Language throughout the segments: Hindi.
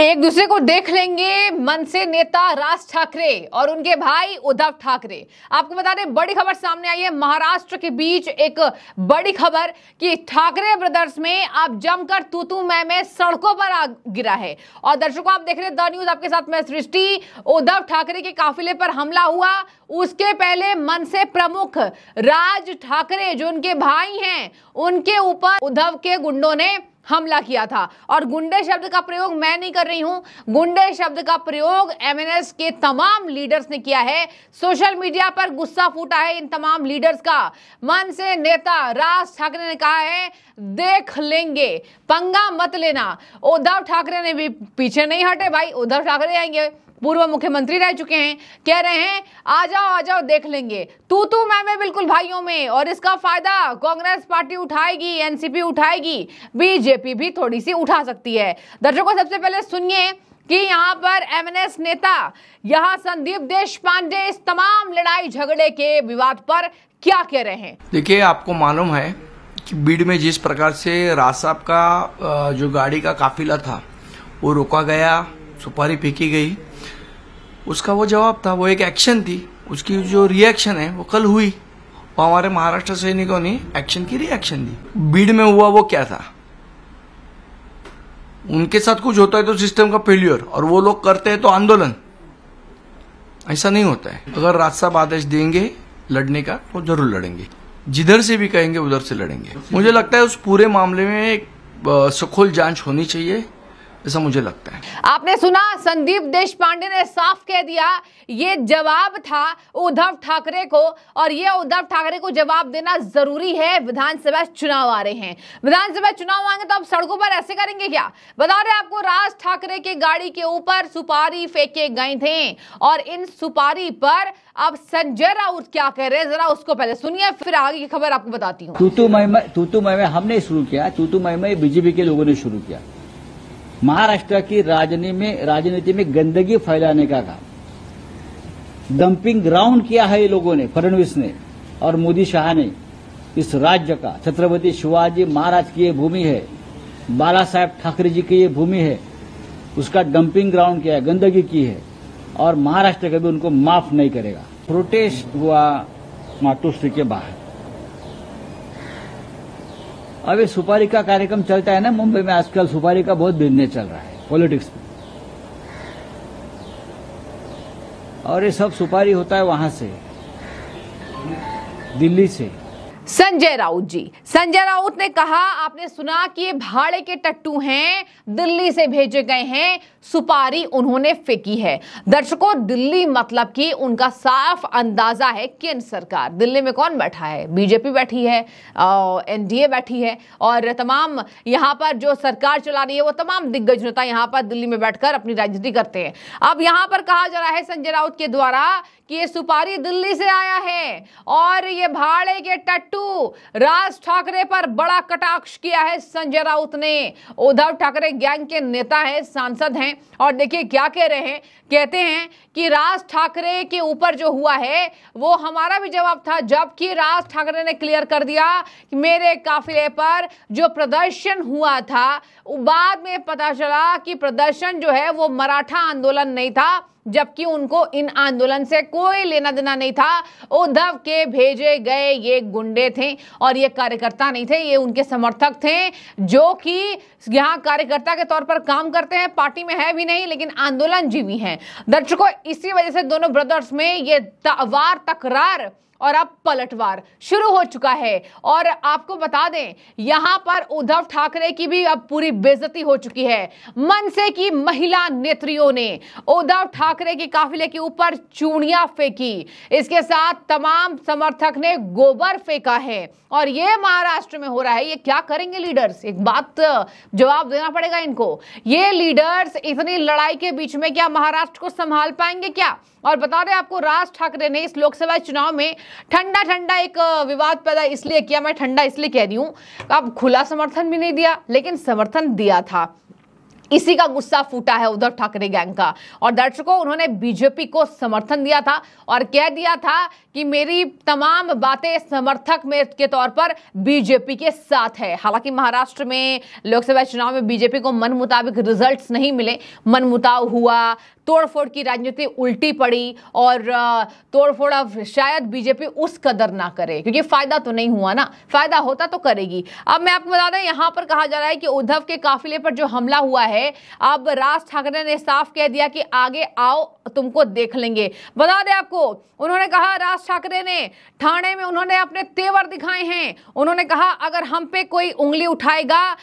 एक दूसरे को देख लेंगे, मन से नेता राज ठाकरे और उनके भाई उद्धव ठाकरे। आपको बता दें, बड़ी खबर सामने आई है। महाराष्ट्र के बीच एक बड़ी खबर कि ठाकरे ब्रदर्स में अब जमकर तूतू मैं में सड़कों पर आ गिरा है। और दर्शकों, आप देख रहे हैं, द न्यूज़ आपके साथ मैं सृष्टि। उद्धव ठाकरे के काफिले पर हमला हुआ। उसके पहले मन से प्रमुख राज ठाकरे, जो उनके भाई हैं, उनके ऊपर उद्धव के गुंडों ने हमला किया था। और गुंडे शब्द का प्रयोग मैं नहीं कर रही हूँ। गुंडे शब्द का प्रयोग एमएनएस के तमाम लीडर्स ने किया है। सोशल मीडिया पर गुस्सा फूटा है इन तमाम लीडर्स का। मन से नेता राज ठाकरे ने कहा है, देख लेंगे, पंगा मत लेना। उद्धव ठाकरे ने भी पीछे नहीं हटे भाई, उद्धव ठाकरे आएँगे। पूर्व मुख्यमंत्री रह चुके हैं, कह रहे हैं, आ जाओ आ जाओ, देख लेंगे। तू तू, मैं मैं बिल्कुल भाइयों में, और इसका फ़ायदा कांग्रेस पार्टी उठाएगी, एनसीपी उठाएगी, बीजेपी भी थोड़ी सी उठा सकती है। दर्शकों, सबसे पहले सुनिए कि यहाँ पर एमएनएस नेता, यहाँ संदीप देश पांडे इस तमाम लड़ाई झगड़े के विवाद पर क्या कह रहे हैं? देखिए, आपको मालूम है कि बीड में जिस प्रकार से राज साहब का जो गाड़ी का काफिला था, वो रोका गया, सुपारी फेंकी गई उसका वो जवाब था, वो एक एक्शन थी। उसकी जो रिएक्शन है, वो कल हुई। वो हमारे महाराष्ट्र सैनिकों ने एक्शन की रिएक्शन दी। बीड में हुआ वो क्या था? उनके साथ कुछ होता है तो सिस्टम का फेल्यूर और वो लोग करते हैं तो आंदोलन। ऐसा नहीं होता है। अगर राज साहब आदेश देंगे लड़ने का तो ज़रूर लड़ेंगे। जिधर से भी कहेंगे, उधर से लड़ेंगे। मुझे लगता है उस पूरे मामले में एक सखोल जाँच होनी चाहिए। ऐसा मुझे लगता है। आपने सुना संदीप देश पांडे ने साफ़ कह दिया ये जवाब था उद्धव ठाकरे को और ये उद्धव ठाकरे को जवाब देना ज़रूरी है। विधानसभा चुनाव आ रहे हैं। विधानसभा चुनाव आएँगे तो अब सड़कों पर ऐसे करेंगे क्या? बता रहे आपको राज ठाकरे के गाड़ी के ऊपर सुपारी फेंके गए थे और इन सुपारी पर अब संजय राउत क्या कह रहे हैं? जरा उसको पहले सुनिए फिर आगे की खबर आपको बताती हूँ। तूतू मई तूतू मई में हमने शुरू किया तूतू महिमा बीजेपी के लोगों ने शुरू किया। महाराष्ट्र की राजनीति में राजनीति में गंदगी फैलाने का काम। डंपिंग ग्राउंड किया है ये लोगों ने, फडणवीस ने, और मोदी शाह ने। इस राज्य का छत्रपति शिवाजी महाराज की ये भूमि है बाला साहेब ठाकरे जी की ये भूमि है, उसका डंपिंग ग्राउंड किया है, गंदगी की है, और महाराष्ट्र कभी उनको माफ़ नहीं करेगा। प्रोटेस्ट हुआ मातोश्री के बाहर अब ये सुपारी का कार्यक्रम चलता है ना, मुंबई में आजकल सुपारी का बहुत बिज़नेस चल रहा है पॉलिटिक्स में और ये सब सुपारी होता है वहाँ से, दिल्ली से। संजय राउत जी। संजय राउत ने कहा, आपने सुना कि ये भाड़े के टट्टू हैं, दिल्ली से भेजे गए हैं, सुपारी उन्होंने फेंकी है। दर्शकों, दिल्ली मतलब कि उनका साफ़ अंदाज़ा है केंद्र सरकार। दिल्ली में कौन बैठा है? बीजेपी बैठी है एनडीए बैठी है, और तमाम यहाँ पर जो सरकार चला रही है, वो तमाम दिग्गज नेता यहाँ पर दिल्ली में बैठकर अपनी राजनीति करते हैं। अब यहाँ पर कहा जा रहा है संजय राउत के द्वारा कि ये सुपारी दिल्ली से आया है, और ये भाड़े के टट्टू राज ठाकरे पर बड़ा कटाक्ष किया है संजय राउत ने। उद्धव ठाकरे गैंग के नेता है, सांसद हैं और देखिए क्या कह रहे हैं। कहते हैं कि राज ठाकरे के ऊपर जो हुआ है, वो हमारा भी जवाब था, जबकि राज ठाकरे ने क्लियर कर दिया कि मेरे काफिले पर जो प्रदर्शन हुआ था बाद में पता चला कि प्रदर्शन जो है, वो मराठा आंदोलन नहीं था। जबकि उनको इन आंदोलन से कोई लेना देना नहीं था। उद्धव के भेजे गए ये गुंडे थे और ये कार्यकर्ता नहीं थे, ये उनके समर्थक थे, जो कि यहाँ कार्यकर्ता के तौर पर काम करते हैं, पार्टी में है भी नहीं, लेकिन आंदोलन जीवी हैं। दर्शकों, इसी वजह से दोनों ब्रदर्स में ये वार तकरार और अब पलटवार शुरू हो चुका है। और आपको बता दें, यहाँ पर उद्धव ठाकरे की भी अब पूरी बेजती हो चुकी है। मनसे की महिला नेत्रियों ने उद्धव ठाकरे के काफिले के ऊपर चूड़ियाँ फेंकी। इसके साथ तमाम समर्थक ने गोबर फेंका है। और ये महाराष्ट्र में हो रहा है। ये क्या करेंगे लीडर्स? एक बात जवाब देना पड़ेगा इनको। ये लीडर्स इतनी लड़ाई के बीच में क्या महाराष्ट्र को संभाल पाएँगे क्या? और बता दें आपको राज ठाकरे ने इस लोकसभा चुनाव में ठंडा ठंडा एक विवाद पैदा इसलिए किया, मैं ठंडा इसलिए कह रही हूँ आप खुला समर्थन भी नहीं दिया, लेकिन समर्थन दिया था। इसी का गुस्सा फूटा है उद्धव ठाकरे गैंग का। और दर्शकों, उन्होंने बीजेपी को समर्थन दिया था और कह दिया था कि मेरी तमाम बातें समर्थक में के तौर पर बीजेपी के साथ है। हालाँकि महाराष्ट्र में लोकसभा चुनाव में बीजेपी को मन मुताबिक रिजल्ट्स नहीं मिले। मन मुताव हुआ, तोड़फोड़ की राजनीति उल्टी पड़ी और तोड़फोड़ अब शायद बीजेपी उस कदर ना करे। क्योंकि फ़ायदा तो नहीं हुआ ना। फ़ायदा होता तो करेगी। अब मैं आपको बता दें, यहाँ पर कहा जा रहा है कि उद्धव के काफिले पर जो हमला हुआ है अब राज ठाकरे ने साफ़ कह दिया कि आगे आओ, तुमको देख लेंगे। बता दें आपको, उन्होंने कहा राज ठाकरे ने, ठाणे में उन्होंने अपने तेवर दिखाए हैं। उन्होंने कहा, अगर हम पे कोई उंगली उठाएगा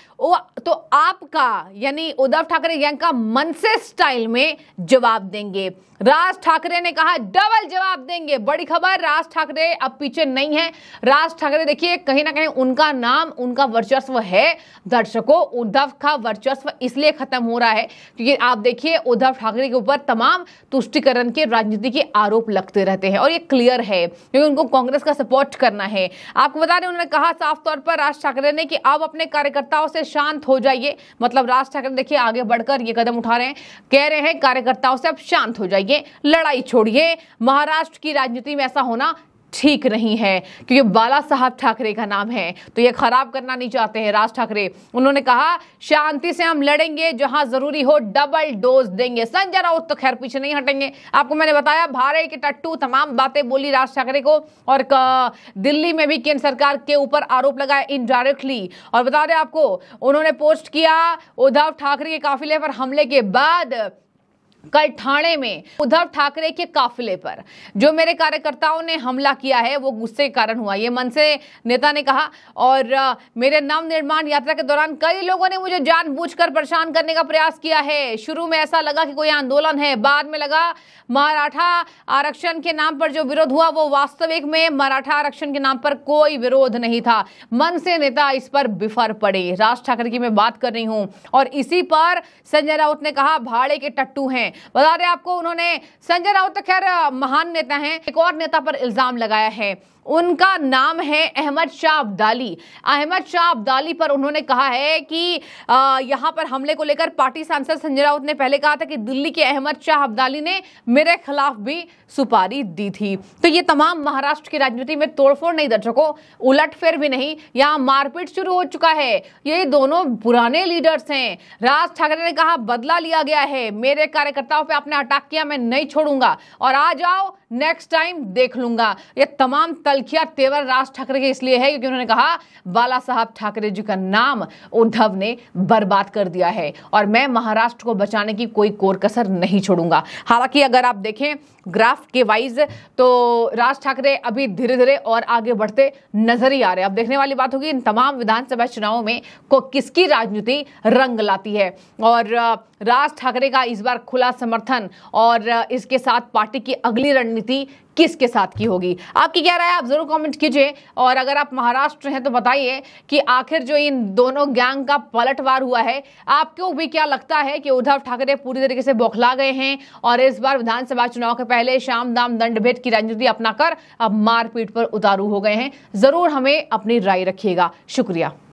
तो आपका, यानी उद्धव ठाकरे गैंग का मनसे स्टाइल में जवाब देंगे। राज ठाकरे ने कहा, डबल जवाब देंगे। बड़ी खबर, राज ठाकरे अब पीछे नहीं है। राज ठाकरे देखिए, कहीं ना कहीं उनका नाम, उनका वर्चस्व है। दर्शकों, उद्धव का वर्चस्व इसलिए खत्म हो रहा है। क्योंकि आप देखिए, उद्धव ठाकरे के ऊपर तमाम तुष्टिकरण के राजनीति के आरोप लगते रहते हैं और ये क्लियर है, क्योंकि उनको कांग्रेस का सपोर्ट करना है। आपको बता दें, उन्होंने कहा साफ़ तौर पर राज ठाकरे ने कि अब अपने कार्यकर्ताओं से शांत हो जाइए। मतलब राज ठाकरे देखिए, आगे बढ़कर ये कदम उठा रहे हैं। कह रहे हैं, कार्यकर्ताओं से अब शांत हो जाइए, लड़ाई छोड़िए। महाराष्ट्र की राजनीति में ऐसा होना ठीक नहीं है, क्योंकि बाला साहब ठाकरे का नाम है तो ये खराब करना नहीं चाहते हैं राज ठाकरे। उन्होंने कहा, शांति से हम लड़ेंगे, जहाँ ज़रूरी हो डबल डोज देंगे। संजय राउत तो खैर पीछे नहीं हटेंगे। आपको मैंने बताया, भारे के टट्टू तमाम बातें बोली राज ठाकरे को, और दिल्ली में भी केंद्र सरकार के ऊपर आरोप लगाया इनडायरेक्टली और बता दें आपको, उन्होंने पोस्ट किया, उद्धव ठाकरे के काफिले पर हमले के बाद कल ठाणे में उद्धव ठाकरे के काफिले पर जो मेरे कार्यकर्ताओं ने हमला किया है, वो गुस्से के कारण हुआ। ये मन से नेता ने कहा और मेरे नव निर्माण यात्रा के दौरान कई लोगों ने मुझे जानबूझकर परेशान करने का प्रयास किया है। शुरू में ऐसा लगा कि कोई आंदोलन है, बाद में लगा मराठा आरक्षण के नाम पर जो विरोध हुआ, वो वास्तविक में मराठा आरक्षण के नाम पर कोई विरोध नहीं था। मन से नेता इस पर बिफर पड़े। राज ठाकरे की मैं बात कर रही हूँ और इसी पर संजय राउत ने कहा, भाड़े के टट्टू हैं। बता दें आपको, उन्होंने संजय राउत तो खैर महान नेता हैं। एक और नेता पर इल्ज़ाम लगाया है। उनका नाम है अहमद शाह अब्दाली। अहमद शाह अब्दाली पर उन्होंने कहा है कि यहाँ पर हमले को लेकर पार्टी सांसद संजय राउत ने पहले कहा था कि दिल्ली के अहमद शाह अब्दाली ने मेरे खिलाफ भी सुपारी दी थी। तो ये तमाम महाराष्ट्र की राजनीति में तोड़फोड़ नहीं, दर्शकों उलटफेर भी नहीं, यहाँ मारपीट शुरू हो चुका है। ये दोनों पुराने लीडर्स हैं। राज ठाकरे ने कहा, बदला लिया गया है। मेरे कार्यकर्ताओं पर आपने अटैक किया, मैं नहीं छोड़ूँगा। और आ जाओ नेक्स्ट टाइम देख लूँगा। ये तमाम तलखिया तेवर राज ठाकरे के इसलिए है क्योंकि उन्होंने कहा, बाला साहब ठाकरे जी का नाम उद्धव ने बर्बाद कर दिया है और मैं महाराष्ट्र को बचाने की कोई कोर कसर नहीं छोड़ूँगा। हालाँकि अगर आप देखें ग्राफ के वाइज तो राज ठाकरे अभी धीरे धीरे और आगे बढ़ते नज़र ही आ रहे अब देखने वाली बात होगी, इन तमाम विधानसभा चुनावों में को किसकी राजनीति रंग लाती है? और, राज ठाकरे का इस बार खुला समर्थन और, इसके साथ पार्टी की अगली रणनीति किसके साथ की होगी? आपकी क्या राय आप ज़रूर कमेंट कीजिए। और अगर आप महाराष्ट्र हैं तो बताइए कि आखिर जो इन दोनों गैंग का पलटवार हुआ है, आपको भी क्या लगता है कि उद्धव ठाकरे पूरी तरीके से बौखला गए हैं? और इस बार विधानसभा चुनाव के पहले शाम दाम दंड भेद की राजनीति अपनाकर अब मारपीट पर उतारू हो गए हैं। ज़रूर हमें अपनी राय रखिएगा। शुक्रिया।